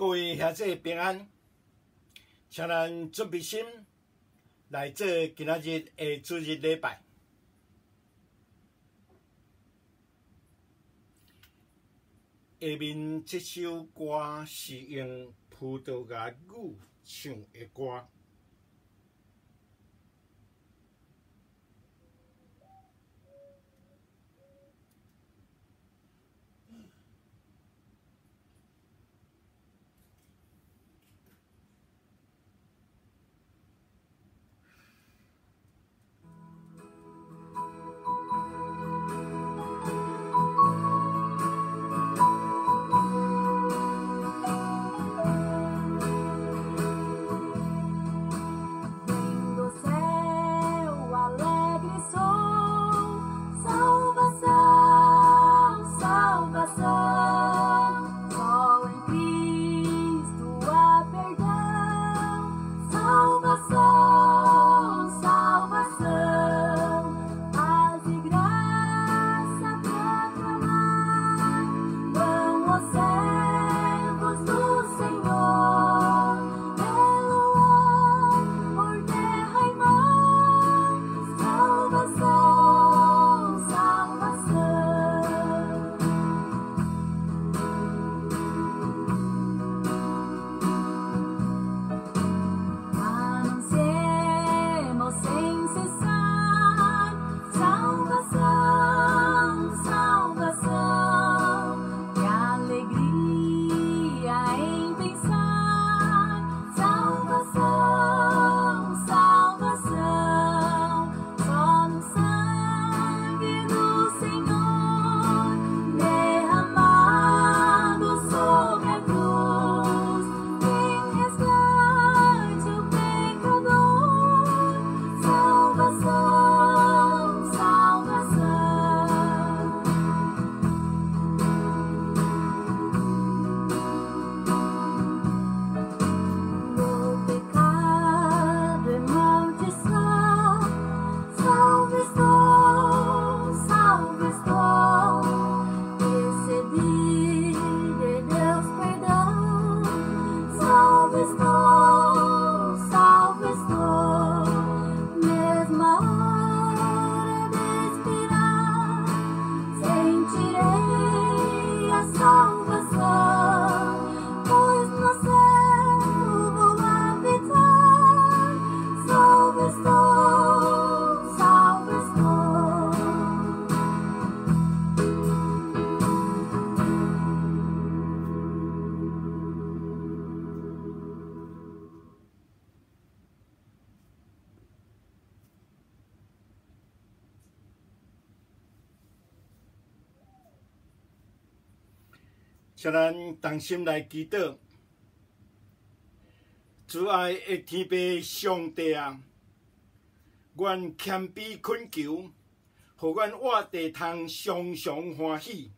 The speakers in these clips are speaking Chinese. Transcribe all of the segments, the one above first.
各位兄弟平安，请咱准备心来做今仔日的主日礼拜。下面这首歌是用葡萄牙语唱的歌。请咱同心来祈祷，主爱的天父上帝啊，愿谦卑恳求，互阮活地通常常欢喜，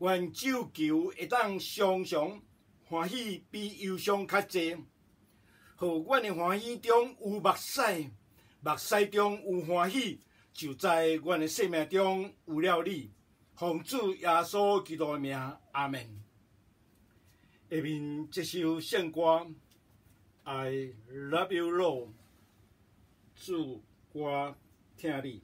愿救求会当常常欢喜比忧伤较济，互阮的欢喜中有目屎，目屎中有欢喜，就在阮的生命中有了你。奉主耶稣基督的名，阿门。下面这首圣歌，I love you, Lord。祝，我听你。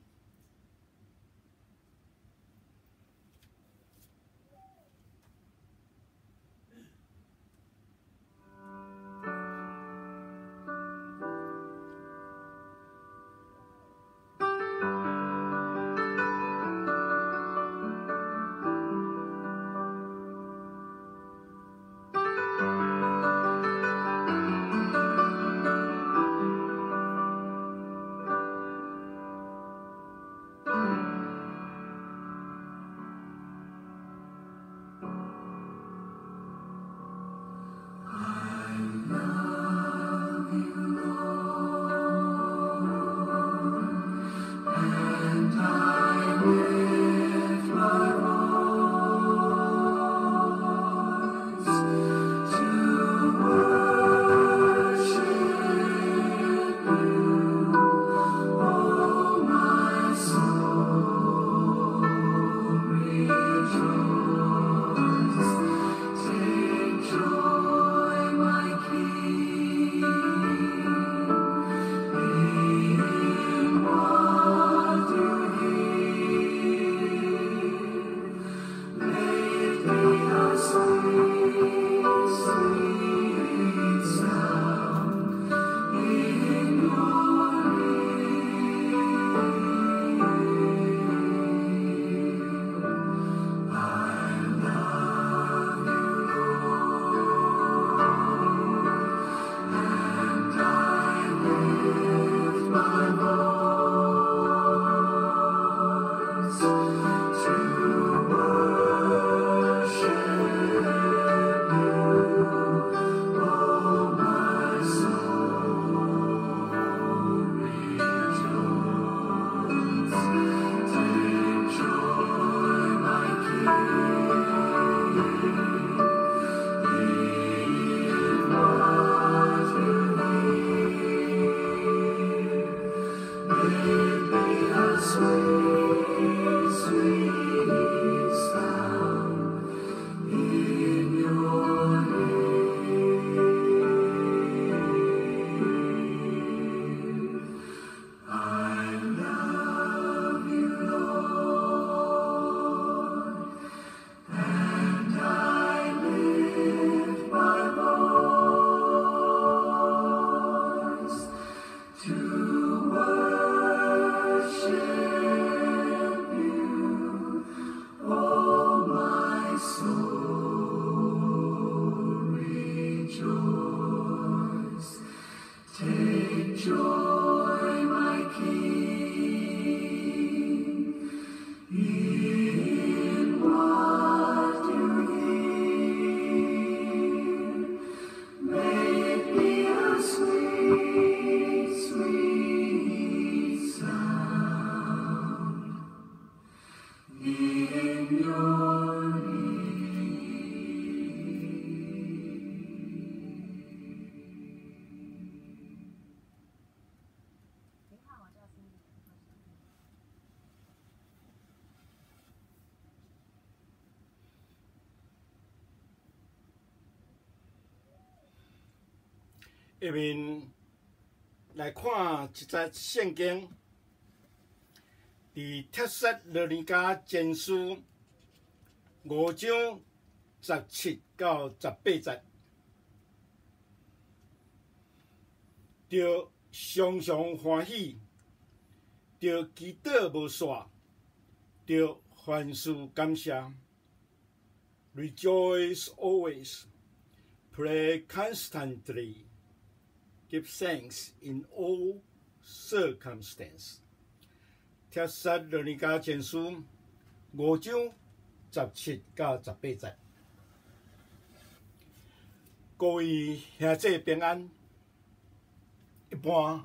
下面来看一则圣经，伫《帖撒罗尼迦前书》五章十七到十八节，着常常欢喜，着祈祷无煞，着凡事感谢，Rejoice always, pray constantly. Give thanks in all circumstances。帖撒罗尼迦前书五章十七到十八节。各位兄弟平安。一般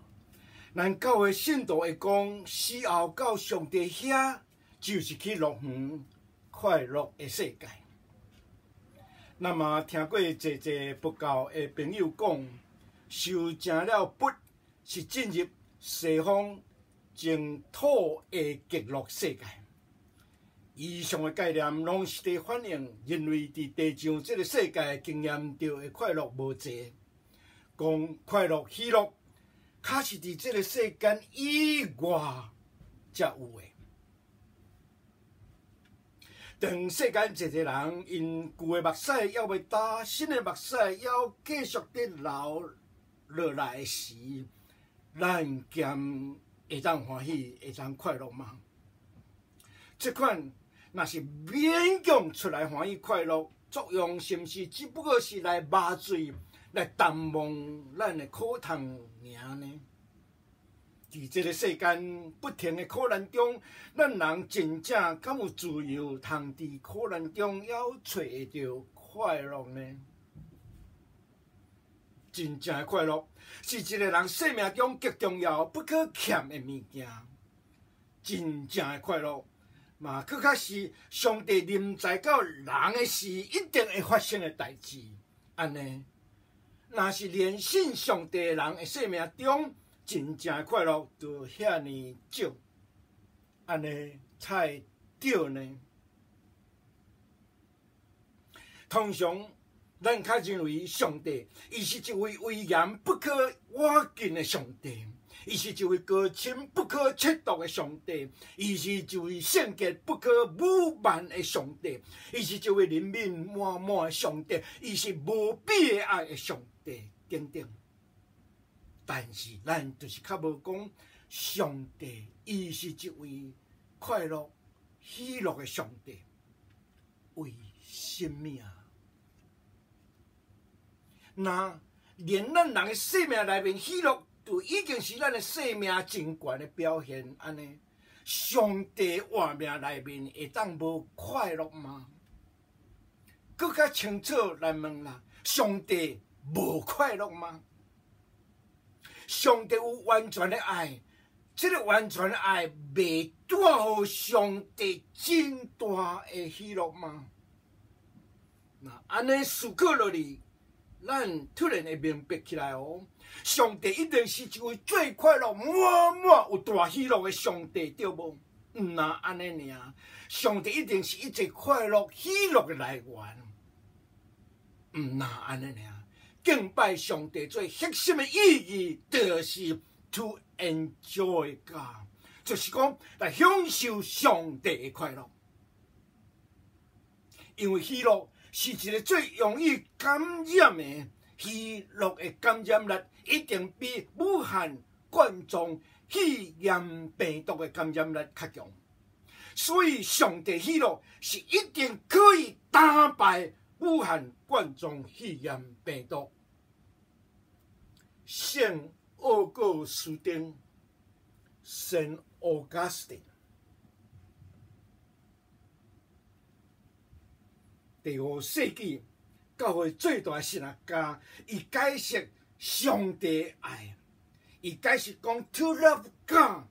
咱教会信徒会讲，死后到上帝遐，就是去乐园快乐的世界。那么听过济济不教的朋友讲。受成了不，是进入西方净土的极乐世界。以上的概念拢是伫反映人类伫地上即个世界经验到的快乐无济，讲快乐喜乐，卡是伫即个世间以外才有的。当世间一个人因旧的目屎要未干，新的目屎要继续伫流。落来时，咱兼会当欢喜，会当快乐吗？这款若是勉强出来欢喜快乐，作用是毋是只不过是来麻醉、来淡忘咱的苦痛尔呢？伫这个世间不停的苦难中，咱人真正敢有自由，通伫苦难中要找到快乐呢？真正的快乐，是一个人生命中极重要、不可欠的物件。真正的快乐，嘛，佫较是上帝临在到人的事一定会发生的代志。安尼，若是连信上帝的人的生命中，真正快乐就遐尼少，安尼才对呢？通常。咱较认为上帝，伊是一位威严不可瓦近的上帝，伊是一位高深不可测度的上帝，伊是一位圣洁不可污慢的上帝，伊是一位人民满满的上帝，伊是无比爱的上帝等等。但是咱就是较无讲，上帝伊是一位快乐喜乐的上帝，为什么啊？那连咱人的生命内面喜乐，就已经是咱的生命真悬的表现。安尼，上帝活命内面会当无快乐吗？更较清楚来问啦，上帝无快乐吗？上帝有完全的爱，这个完全的爱未带互上帝真大的喜乐吗？那安尼思考落去。咱突然会明白起来哦，上帝一定是一位最快乐、满满有大喜乐的上帝，对无？毋那安尼尔，上帝一定是一切快乐、喜乐的来源。毋那安尼尔，敬拜上帝最核心的意义，就是 to enjoy God，就是讲来享受上帝的快乐，因为喜乐。是一个最容易感染的喜乐的感染力，一定比武汉冠状肺炎病毒的感染力较强。所以，上帝喜乐是一定可以打败武汉冠状肺炎病毒。圣奥古斯丁，圣奥古斯丁。第五世纪教会最大神学家，伊解释上帝爱，伊解释讲 to love God，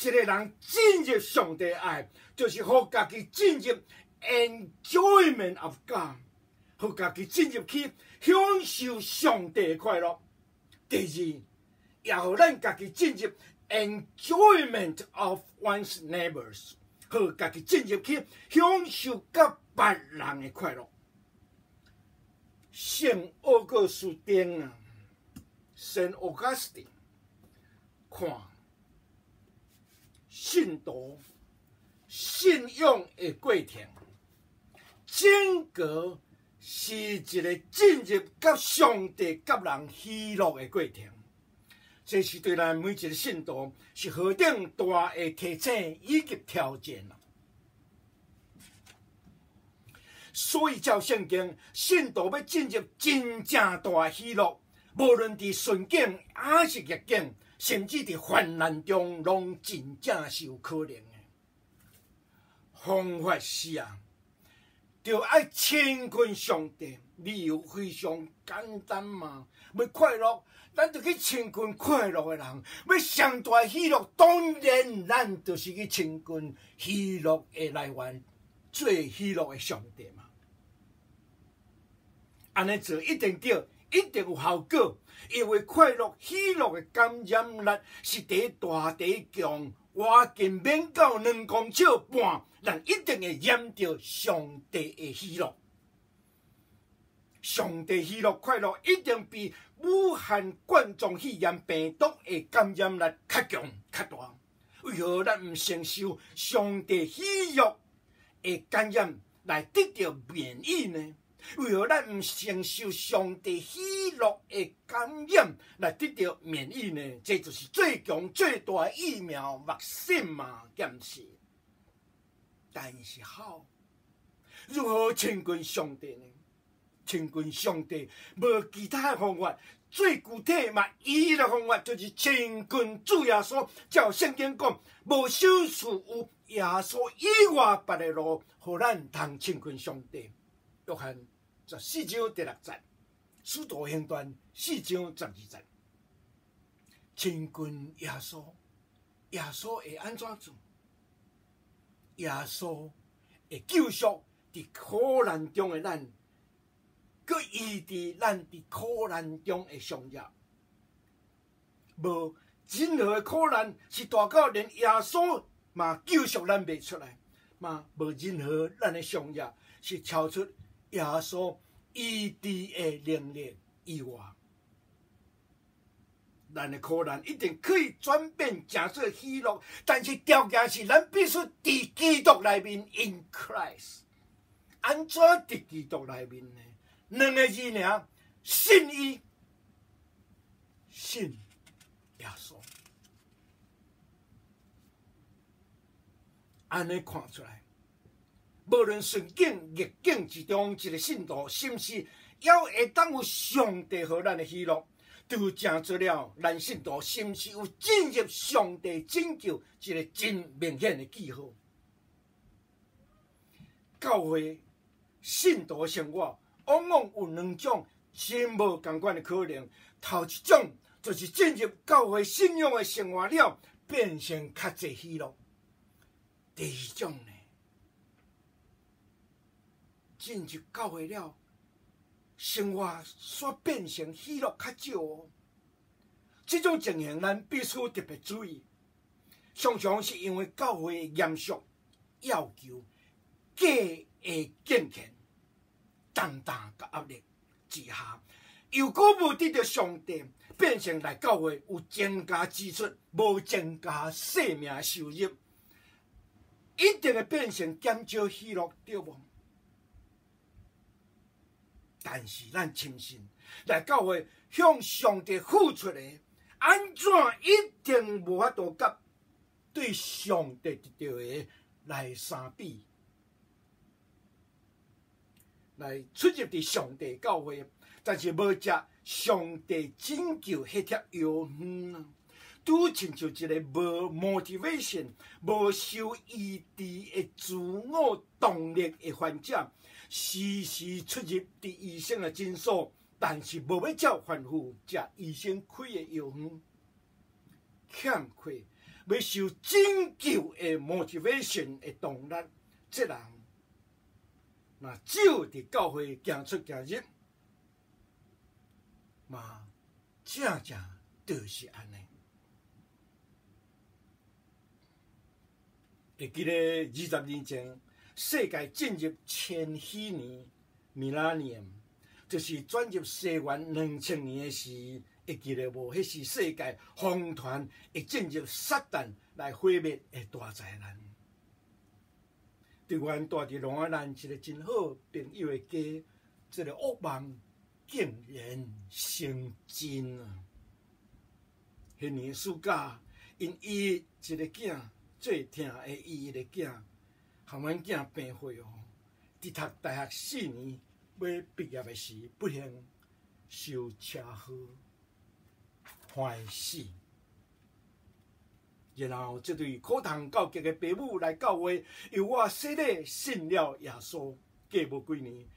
一个人进入上帝爱，就是互家己进入 enjoyment of God，互家己进入去享受上帝快乐。第二，也互咱家己进入 enjoyment of one's neighbors，互家己进入去享受甲别人的快乐。圣奥古斯丁啊，圣奥古斯丁，看。信徒信仰的过程，整个是一个进入甲上帝、甲人喜乐的过程。这是对咱每一个信徒是何等大的提醒以及挑战啊！所以照圣经，信徒要进入真正大喜乐，无论伫顺境还是逆境。甚至伫患难中，拢真正是有可能的。方法是啊，就爱亲近上帝，理由非常简单嘛。要快乐，咱就去亲近快乐的人；要上大喜乐，当然咱就是去亲近喜乐的来源，最喜乐的上帝嘛。安尼做一定对，一定有效果。因为快乐、喜乐的感染力是第大地强，我近免到两公尺半，人一定会染到上帝的喜乐。上帝喜乐快乐一定比武汉冠状肺炎病毒的感染力较强较大。为何咱毋承受上帝喜乐的感染来得到免疫呢？为何咱毋承受上帝喜乐的感染来得到免疫呢？这就是最强最大的疫苗目信嘛，毋是？但是好，如何亲近上帝呢？亲近上帝无其他方法，最具体嘛，伊的方法就是亲近主耶稣。照圣经讲，无少数有耶稣以外别的路，互咱通亲近上帝。约翰。十四章第六节，使徒行传四章十二节，亲近耶稣，耶稣会安怎做？耶稣会救赎伫苦难中的咱，佮医治咱伫苦难中的伤业。无任何的苦难是大到连耶稣嘛救赎咱袂出来，嘛无任何咱的伤业是超出。耶稣医治的能力以外，咱的苦难一定可以转变成做喜乐，但是条件是咱必须伫基督内面 in Christ。安怎伫基督内面呢？两个字尔，信伊，信耶稣，安尼看出来。无论顺境逆境之中，一个信徒是毋是要会当有上帝和咱的喜乐，都正做了咱信徒是毋是有进入上帝拯救一个真明显的记号。教会信徒的生活往往有两种真无共款的可能，头一种就是进入教会信仰的生活了，变成较济喜乐；第二种呢？进入教会了，生活煞变成喜乐较少。这种情形咱必须特别注意。常常是因为教会严肃要求、假的健强、重大甲压力之下，又果无得到上帝，变成来教会有增加支出，无增加生命收入，一定会变成减少喜乐，对无？但是咱清信，来教会向上帝付出的，安怎一定无法度甲对上帝得到的来相比，来出入伫上帝教会，但是无食上帝拯救迄条药方啊，拄亲像一个无 motivation、无受医治的自我动力的患者。时时出入伫医生的。诊所，但是无要照吩咐食医生开的药方，欠缺要受拯救的 motivation 的动力，这人，那只有伫教会行出行入，嘛，正正就是安尼。会记得二十年前，世界进入千禧年 （millennium），就是转入西元两千年的时。会记得无？迄是世界风团会进入撒旦来毁灭的大灾难。对阮住伫龙安南一个真好朋友的家，一个恶梦竟然成真啊！迄年暑假，因伊一个囝最疼的伊的囝，含阮囝病废哦，伫读大学四年要毕业的时，不幸受车祸。欢喜，然后这对课堂教极的父母来教会，由我洗礼信了耶稣，过无几年，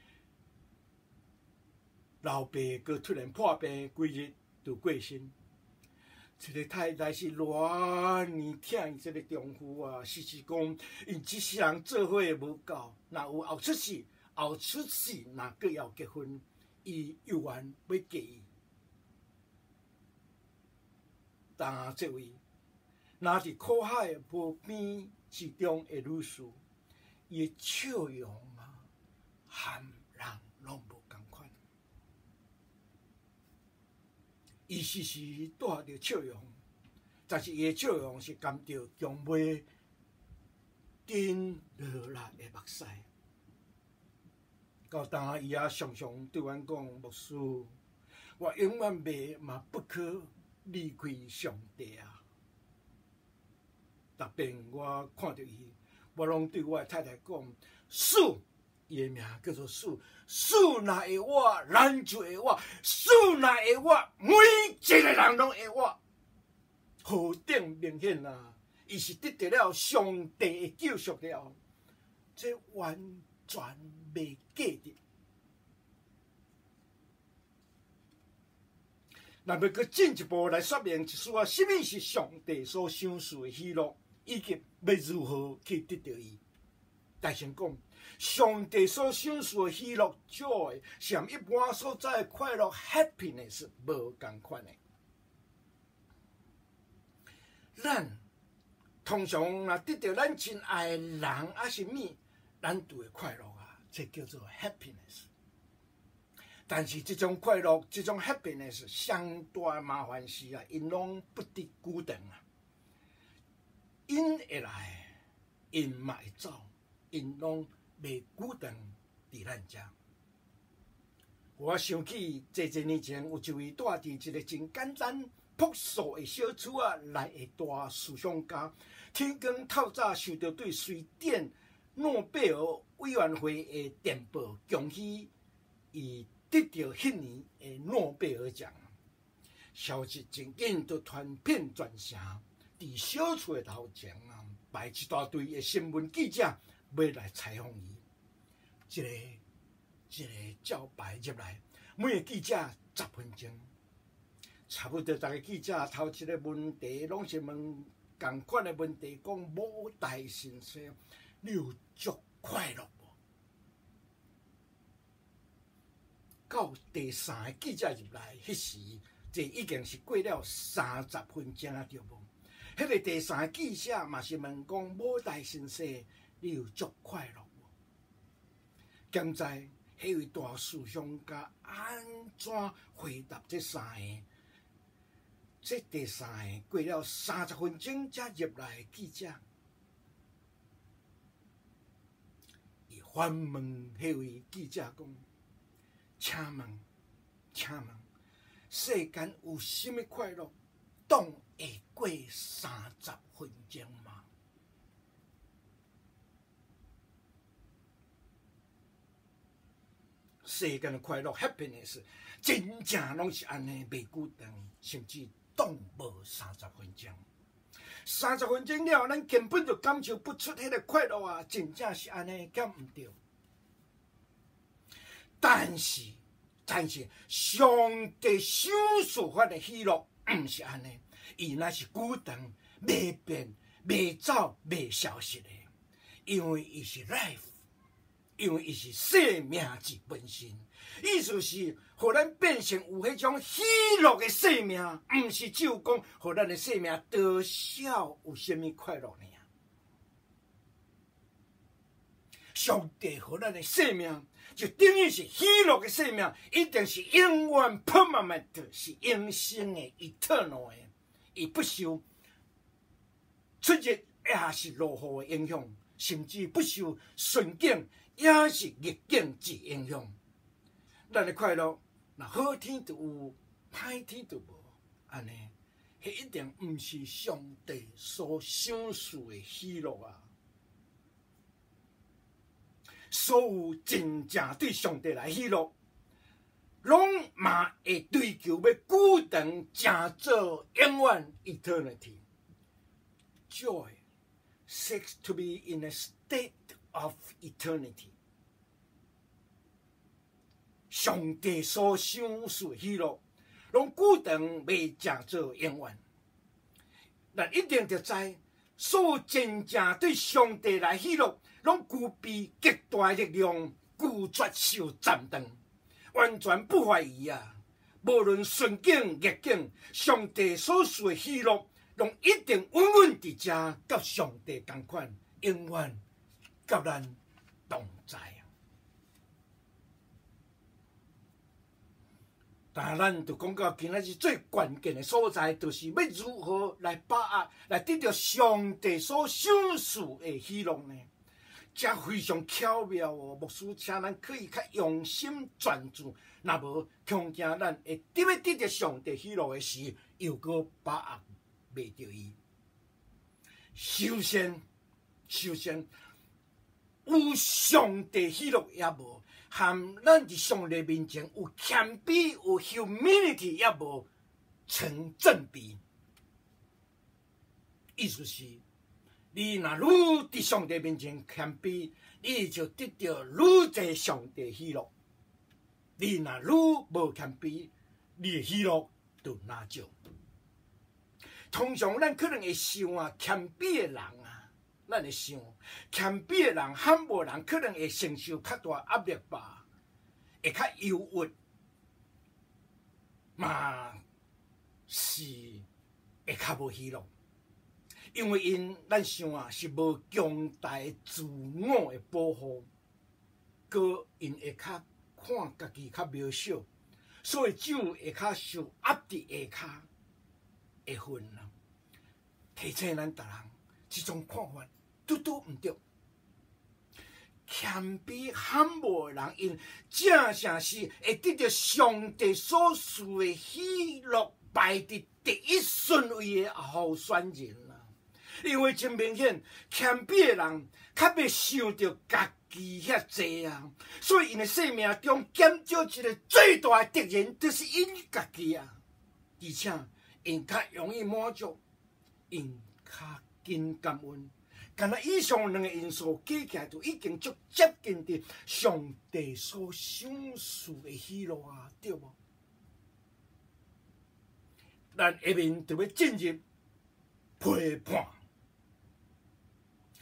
老爸佮突然破病，几日就过身。这个太太是偌年疼这个丈夫啊，是是讲，因一世人做伙无够，若有后出世，后出世若佮要结婚，伊又愿要嫁伊。但这位，那伫苦海无边之中的女士，伊笑容啊，含人拢无共款。伊时时带着笑容，但是伊的笑容是含着强袂顶落来的目屎。到当伊也常常对阮讲，牧师，我永远袂嘛不可。离开上帝啊！逐遍我看到伊，我拢对我太太讲：伊的名叫做树，树若会我，人就会活；树若会我，每一个人拢会活。何等明显啊！伊是得到了上帝的救赎了，这完全未假的。那要搁进一步来说明一说啊，什么是上帝所想赐的喜乐，以及要如何去得到伊？大先讲，上帝所享受的喜乐 （joy） 是一般所在的快乐 （happiness） 无共款的。咱通常若得到咱真爱的人，啊是物，咱就会快乐啊，这叫做 happiness。但是，这种快乐、这种 happiness 相大麻烦事啊，因拢不得固定啊。因会来，因嘛会走，因拢袂固定伫咱遮。我想起这几年前有一位住伫一个真简单朴素的小厝啊，来的大思想家，天光透早收到对瑞典诺贝尔委员会的电报，恭喜伊。得到迄年的诺贝尔奖，消息真紧就传遍全城。伫小厝的头前啊，排一大堆的新闻记者要来采访伊。一个一个招牌入来，每个记者十分钟，差不多逐个记者头一个问题拢是问共款的问题，讲某大先生，你有足快乐无？到第三个记者入来，迄时这已经是过了三十分钟了，对无？迄个第三个记者嘛是问讲，某大先生，你有足快乐无？现在迄位大思想家安怎回答这三个？这第三个过了三十分钟才入来记者，伊反问迄位记者讲。请问，请问，世间有甚物快乐，当会过三十分钟吗？世间的快乐 （happiness） 真正拢是安尼，袂固定，甚至当无三十分钟。三十分钟了，咱根本就感受不出迄个快乐啊！真正是安尼，敢毋对？但是，但是，上帝所说法的喜乐，毋是安尼，伊那是固定，未变、未走、未消失的，因为伊是 life，因为伊是生命之本身。意思是，互咱变成有迄种喜乐的生命，毋是只有讲，互咱的生命多少有虾米快乐呢？上帝互咱的生命，就等于是喜乐的生命，一定是永远 permanent，是永生的 eternal 的，伊不受出日也是落雨的影响，甚至不受顺境也是逆境之影响。咱的快乐，那好天就有，歹天就无，安尼，迄一定毋是上帝所赏赐的喜乐啊！所有真正对上帝来喜乐，拢嘛会追求要固定、正做永远 （eternity）。Joy seeks to be in a state of eternity。上帝所想所喜乐，拢固定未成做永远。咱一定要知，所真正对上帝来喜乐。拢具备极大力量，拒绝受暂停，完全不怀疑啊！无论顺境逆境，上帝所赐的喜乐，拢一定稳稳伫遮，甲上帝同款，永远甲咱同在啊！但咱就讲到今仔日最关键的所在，就是要如何来把握，来得到上帝所赏赐的喜乐呢？这非常巧妙哦，牧师，请咱可以较用心专注，若无恐惊咱会得要得着上帝喜乐的时，又搁把握袂着伊。首先，首先有上帝喜乐也无，含咱伫上帝面前有谦卑、有 humility 也无成正比，意思是。你若愈伫上帝面前谦卑，你就得到愈侪上帝喜乐；你若愈无谦卑，你的喜乐就那少。通常咱可能会想啊，谦卑的人啊，咱会想，谦卑的人罕无人可能会承受较大压力吧，会较忧郁，嘛是会较无希望。因为因咱想啊是无强大自我的保护，个因会较看家己较渺小，所以就会较受压伫下骹会分啦。提醒咱逐人，即种看法拄拄毋对。谦卑罕无人因正正是会得到上帝所赐的喜乐排伫第一顺位的候选人啦。因为真明显，谦卑的人较袂想着家己遐济啊，所以因的生命中减少一个最大的敌人，就是因家己啊。而且因较容易满足，因较紧感恩。干那以上两个因素加起来，就已经足接近伫上帝所赏赐的喜乐啊，对无？咱下面就要进入批判。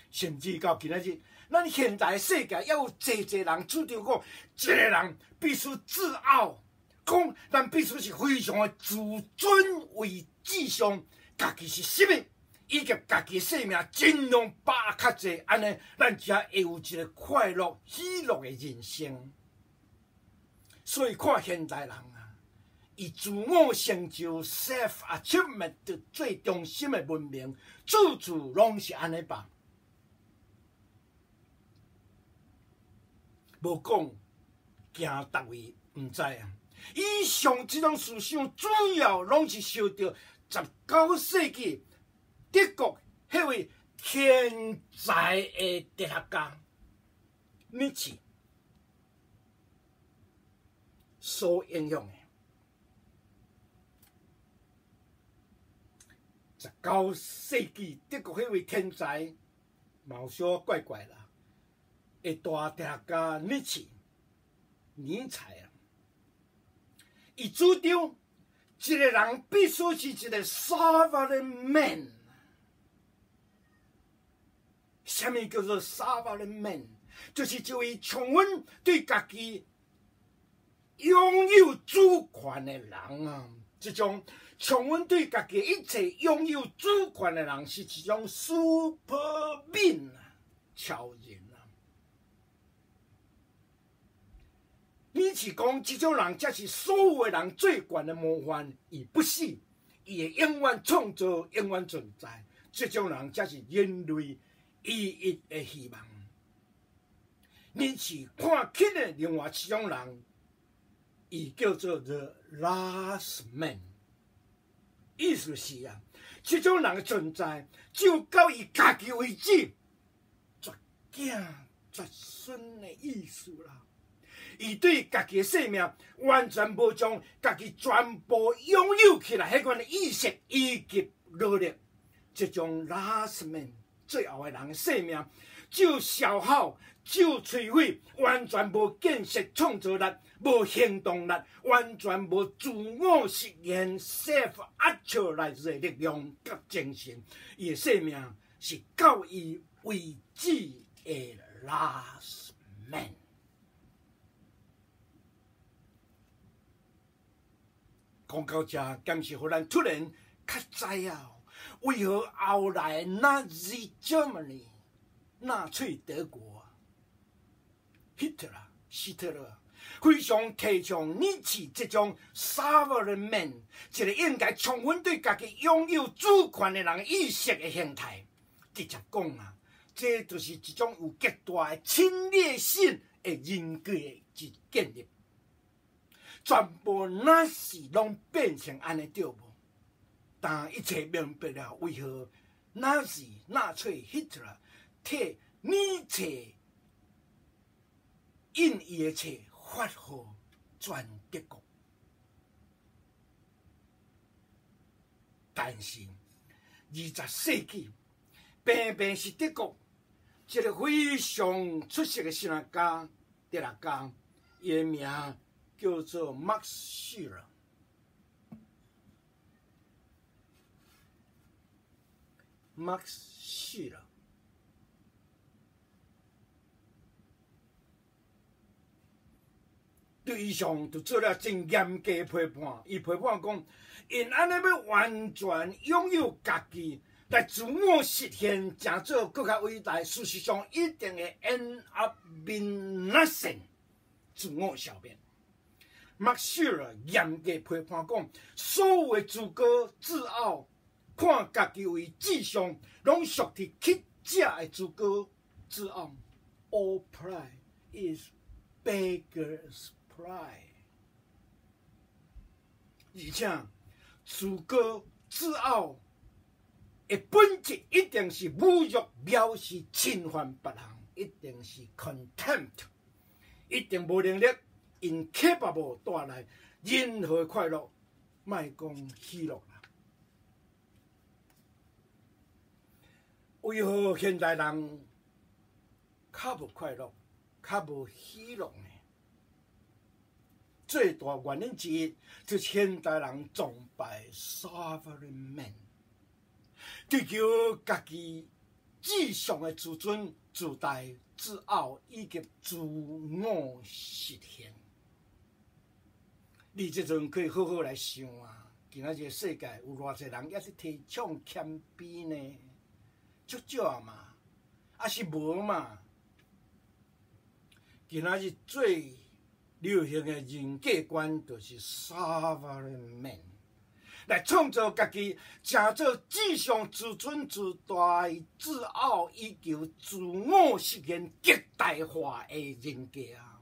甚至到今仔日，咱现在世界也有济济人主张讲，一个人必须自傲，讲咱必须是非常的自尊为至上，家己是什么，以及家己生命尽量把较济，安尼咱才会有一个快乐喜乐的人生。所以看现代人啊，以自我成就 self 啊，切灭到最中心的文明，处处拢是安尼吧。无讲，惊逐位毋知啊！以上即种思想，主要拢是受到十九世纪德国迄位天才的哲学家尼茨所影响的。十九世纪德国迄位天才，毛小怪怪啦。诶，大哲学家尼茨，尼采啊，伊主张一个人必须是一个 sovereign man，什么叫做 sovereign man？就是一位充分对家己拥有主权的人啊！这种充分对家己一切拥有主权的人，是一种 super 命啊，超人啊！你是讲这种人，才是所有的人最悬的模范，而不是伊会永远创造、永远存在。这种人才是人类唯一的希望。你是看起的另外一种人，伊叫做 the last man，意思是啊，这种人的存在就到伊家己为止，绝子绝孙的意思啦。伊对家己的生命完全无将家己全部拥有起来，迄款的意识以及努力，这种 last man 最后的人的生命就消耗。就摧毁，完全无建设创造力，无行动力，完全无自我实现 self actualize 的力量甲精神。伊的生命是到伊为止的 last man。讲到这，敢是互咱突然较知啊？为何后来纳粹 Germany 纳粹德国？希特勒，希特勒非常提倡你是这种 sovereign man，一个应该充分对家己拥有主权的人意识的形态。直接讲啊，这就是一种有极大的侵略性的人格的一建立。全部那是拢变成安尼对无？但一切明白了，为何那是纳粹希特勒替你切？因伊的册发号全德国，但是二十世纪偏偏是德国一个非常出色的心理家、哲学家，伊名叫做马克思马克思了。对伊上就做了真严格批判，伊批判讲，因安尼要完全拥有家己来自我实现，成做更较伟大，事实上一定会 end up being nothing，自我消灭。马歇尔严格批判讲，所有的自高自傲，看家己为至上，拢属于乞假的自高自傲。All pride is beggars. pride，而且自高自傲的本质一定是侮辱、藐视、侵犯别人，一定是 contempt，一定无能力，incapable 带来任何快乐，卖讲喜乐为何现代人较无快乐、较无喜乐呢？最大原因之一，就是现代人崇拜 sovereign man，追求家己至上的自尊、自大、自傲以及自我实现。你这阵可以好好来想啊，今仔日世界有偌济人也是提倡谦卑呢？足少嘛，还是无嘛？今仔日最流行的人格观就是 sovereign man，来创造家己，成做至上自尊自大、自傲以求自我实现极大化的人格啊！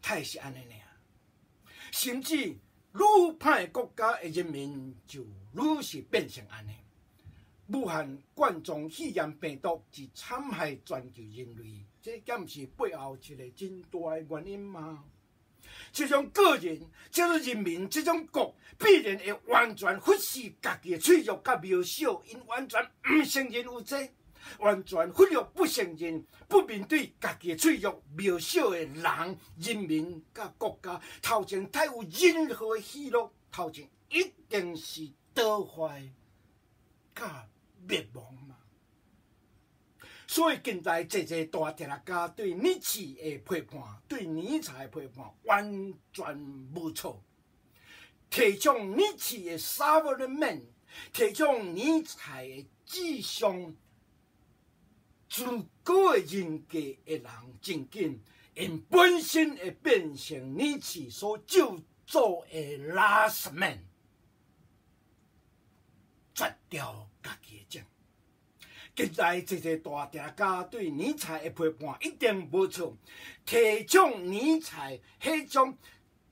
太是安尼呢，甚至愈歹国家的人民就愈是变成安尼。武汉冠状肺炎病毒是惨害全球人类。这敢是背后一个真大的原因吗？这种个人、这种人民、这种国，必然会完全忽视家己的脆弱甲渺小，因完全毋承认有这，完全忽略不承认、不面对家己的脆弱、渺小的人、人民甲国家，头前太有任何的喜乐，头前一定是倒坏甲灭亡嘛。所以近代这些大哲学家对尼采的批判，对尼采的批判完全无错。提倡尼采的 “sovereign 提倡尼采的志向。自古的人格的人，真紧因本身会变成尼采所就做的 last man，绝掉家己的正。现在这些大哲学家对尼采的批判一点无错，提倡尼采迄种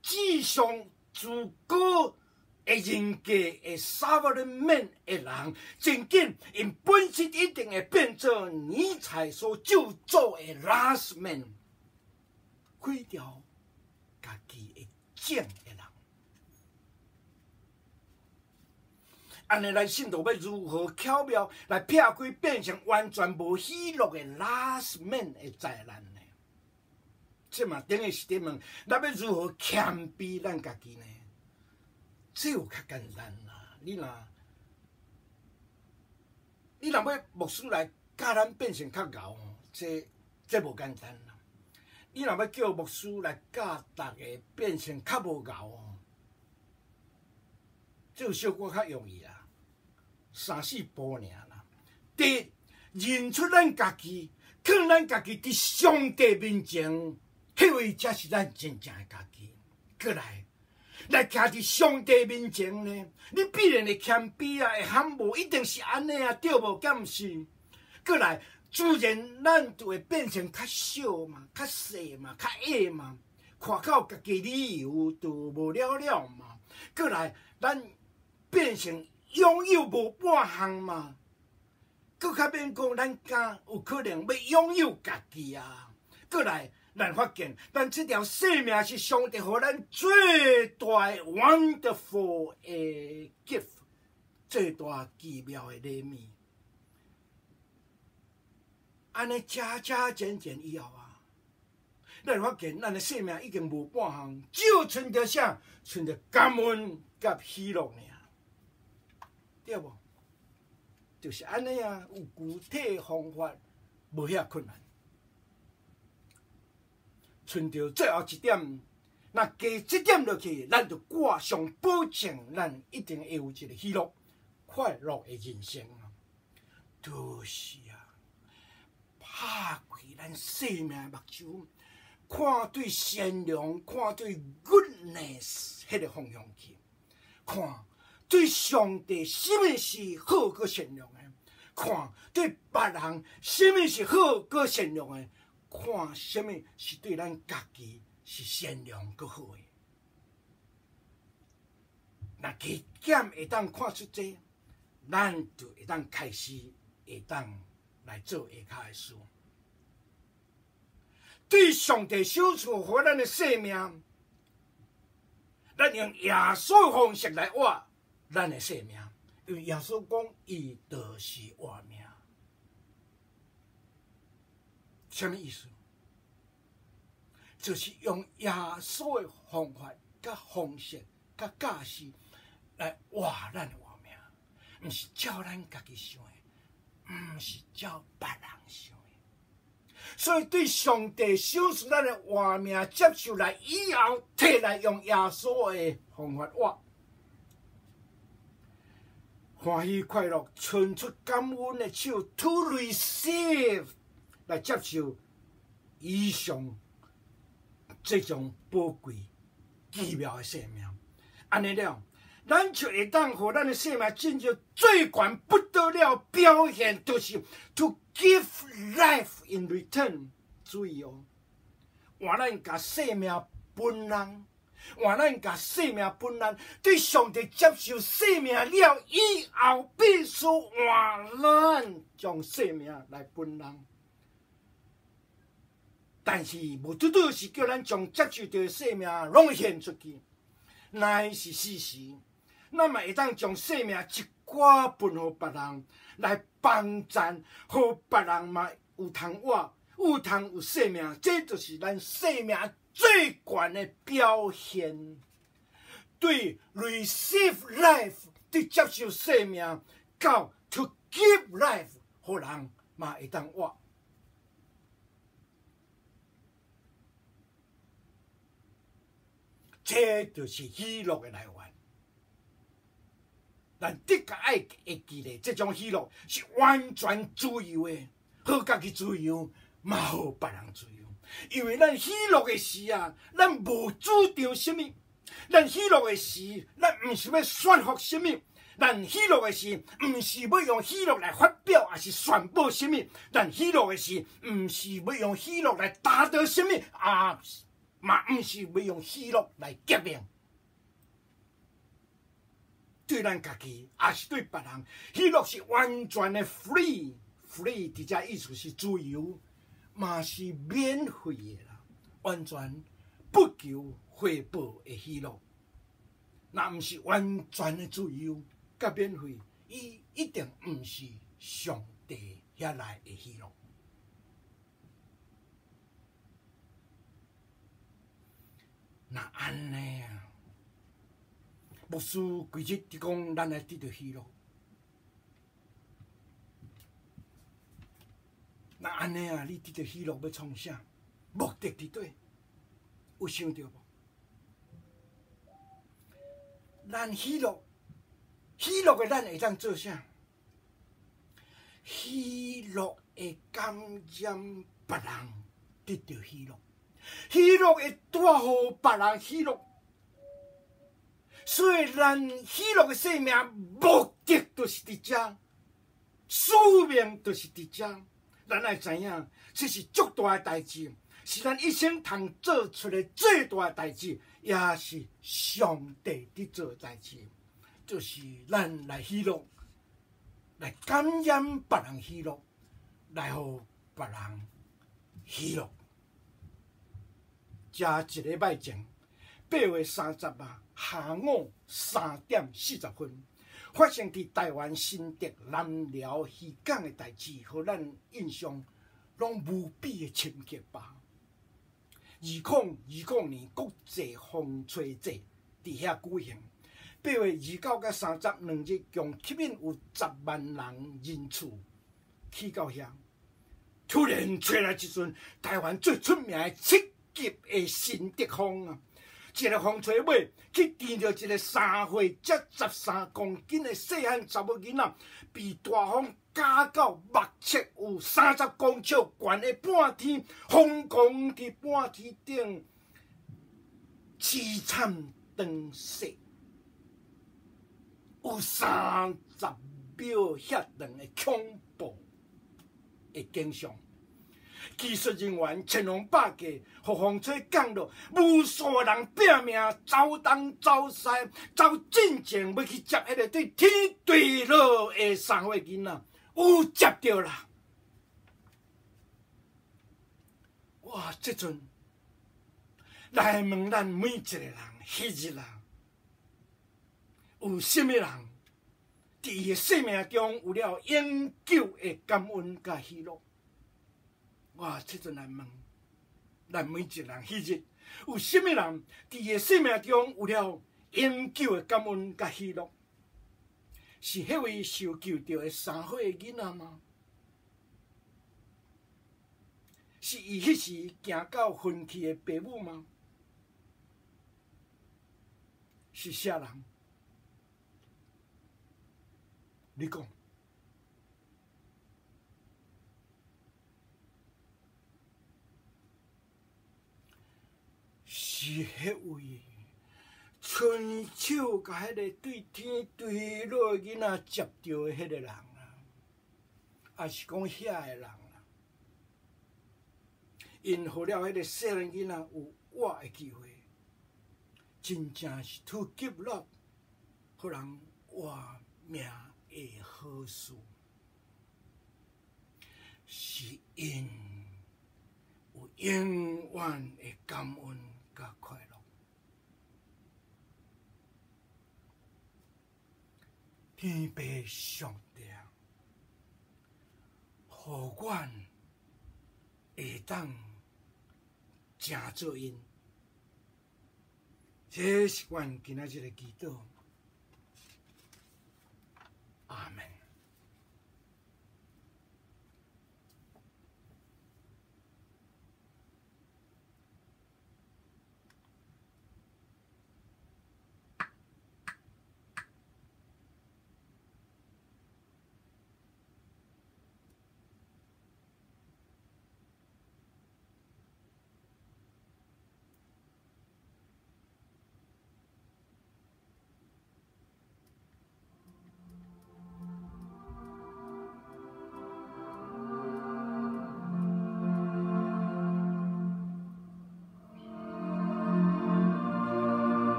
智商足够。会人格会 sovereign man 的人，真紧因本身一定会变做尼采所就做的 last man，毁掉家己的正的人。安尼，咱信徒要如何巧妙来避开变成完全无喜乐的 last man 的灾难呢？这嘛，等于是伫问，咱要如何谦卑咱家己呢？这有较简单啦！你若你若要牧师来教咱变成较牛，这这无简单啦！你若要叫牧师来教大家变成较无牛，这小可较容易啦，三四步尔啦。第一，认出咱家己，看咱家己伫上帝面前，迄位才是咱真正的家己。过来。来徛伫上帝面前呢，你必然会谦卑啊，会喊无，一定是安尼啊，对无？敢毋是？过来，自然咱就会变成较小嘛，较细嘛，较矮嘛，看到家己理由就无了了嘛。过来，咱变成拥有无半项嘛，搁较免讲，咱敢有可能要拥有家己啊？过来。咱发现，咱这条生命是上帝给咱最大 wonderful 的 gift，最大奇妙的礼物。安尼加加减减以后啊，咱发现咱的生命已经无半项，只有剩着啥？剩着感恩甲喜乐尔，对无？就是安尼啊，有具体方法，无遐困难。剩着最后一点，那加一点落去，咱就挂上保证，咱一定会有一个喜乐、快乐的人生啊！就是啊，拍开咱生命目睭，看对善良、看对 goodness 迄个方向去，看对上帝什么是好个善良的，看对别人什么是好个善良的。看什么是对咱家己是善良个好诶？那加减会当看出这，咱就会当开始会当来做下骹诶事。对上帝手赐互咱诶生命，咱用耶稣方式来活咱诶生命，因为耶稣讲，伊就是活命。什么意思？就是用耶稣的方法、甲方式、甲架势来活咱的活命，毋是照咱家己想的，毋是照别人想的。所以对上帝赏赐咱的活命接受来以后，摕来用耶稣的方法活，欢喜快乐，伸出感恩的手，to receive 来接受以上这种宝贵奇妙的生命，安尼了，咱就会当互咱的生命进入最悬不得了表现，就是 to give life in return。注意哦，换咱甲生命本人，换咱甲生命本人对上帝接受生命了以后，必须换咱将生命来分人。但是无拄拄是叫咱将接受着生命拢献出去，乃是事实。那么会当将生命一寡分互别人来帮赞，互别人嘛有通活，有通有生命，这就是咱生命最悬的表现，对 receive life 对接受生命，到 to give life 互人嘛会当活。这就是喜乐的来源。咱的确爱会记咧，这种喜乐是完全自由的，好家己自由，嘛好别人自由。因为咱喜乐的时啊，咱无主张什么，咱喜乐的时，咱毋是要说服什么，咱喜乐的时，毋是要用喜乐来发表，还是宣布什么？咱喜乐的时，毋是要用喜乐来达到什么啊？嘛，毋是要用喜乐来革命。对咱家己，也是对别人，喜乐是完全的 free，free 伫遮意思是自由，嘛是免费的啦，完全不求回报的喜乐。那毋是完全的自由，甲免费，伊一定毋是上帝遐来的喜乐。那安尼啊？牧师规日伫讲，咱来得到喜乐。那安尼啊，你得到喜乐要创啥？目的伫底？有想到无？咱喜乐，喜乐的咱会当做啥？喜乐会感染别人，得到喜乐。喜乐会带互别人喜乐。所以，咱喜乐的生命目的就是伫遮，使命就是伫遮。咱爱知影，这是足大的代志，是咱一生通做出的最大的代志，也是上帝伫做代志。就是咱来喜乐，来感染别人喜乐，来互别人喜乐。加一礼拜前，八月三十啊。下午三点四十分，发生伫台湾新竹南寮渔港的代志，互咱印象拢无比的深刻吧。二零二零年国际风吹节伫遐举行，八月二九甲三十两日共吸引有十万人人次去到遐。突然吹来一阵台湾最出名的七级的新竹风啊！一个风吹尾，去见着一个三岁才十三公斤的细汉查某囡仔，被大风夹到目测有三十公尺悬的半天，风光伫半天顶凄惨断死，有三十秒遐长的恐怖的景象。技术人员千方百计，互风吹降落，无数人拼命走东走西，走进前要去接迄个对天对落的三岁囡仔，有接到啦！哇，这阵来问咱每一个人，迄日啊，有甚物人伫伊的生命中有了永久的感恩甲喜乐？哇！这阵来问，来问一人迄日有甚物人伫伊生命中有了永久的感恩甲喜乐？是迄位受救着的三岁囡仔吗？是伊迄时行到分去的爸母吗？是啥人？你讲。是是迄位伸手甲迄个对天对落囡仔接着的迄个人啊，也是讲遐个人啊，因互了迄个细汉囡仔有活的机会，真正是突击落互人活命的好事，是因有永远的感恩。甲快乐，天父上帝，互阮会当正做因，这是阮今仔日的祈祷。阿门。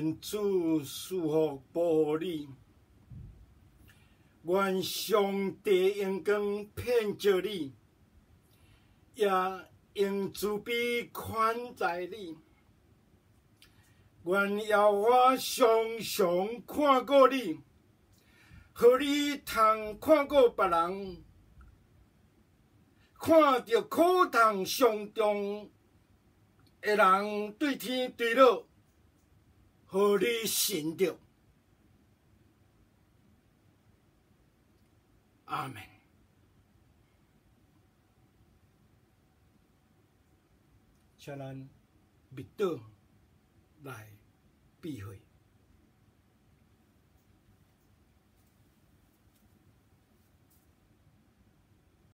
愿主祝福保护你，愿上帝阳光遍照你，也用慈悲款待你。愿要我常常看过你，互你通看过别人，看到苦痛上重的人对天对落，互你信着。阿门。请咱密祷。来避讳。